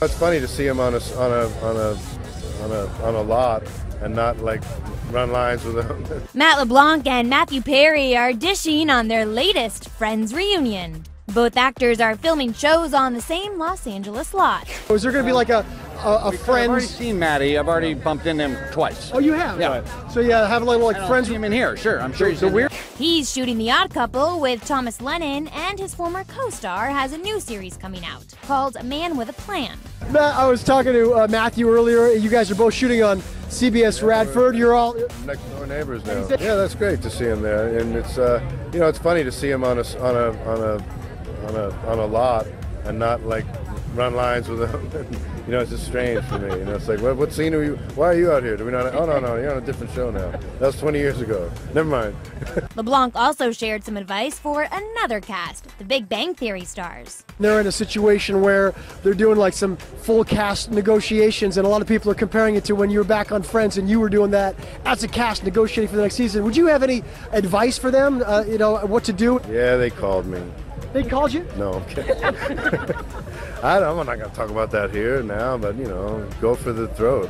It's funny to see him on a on a on a on a on a lot and not like run lines with him. Matt LeBlanc and Matthew Perry are dishing on their latest Friends reunion. Both actors are filming shows on the same Los Angeles lot. Is there going to be like a a, a I've already friends? seen Matty. I've already bumped into him twice. Oh, you have. Yeah. So yeah, have a little like like friends. him in here. Sure, I'm sure he's in weird. He's shooting The Odd Couple with Thomas Lennon, and his former co star has a new series coming out called A Man with a Plan. Matt, I was talking to uh, Matthew earlier. You guys are both shooting on CBS Radford. You're all. Next door neighbors now. Yeah, that's great to see him there, and it's uh, you know, it's funny to see him on a s- on a on a on a on a lot and not like run lines with him. you know, it's just strange for me. You know, it's like, what, what scene are you? Why are you out here? Do we not? Oh no, no, you're on a different show now. That was 20 years ago. Never mind. LeBlanc also shared some advice for another cast, the Big Bang Theory stars. They're in a situation where they're doing like some full cast negotiations, and a lot of people are comparing it to when you were back on Friends and you were doing that as a cast negotiating for the next season. Would you have any advice for them? Uh, you know what to do? Yeah, they called me. They called you. No, I'm kidding. I don't, I'm not going to talk about that here now, but you know, go for the throat.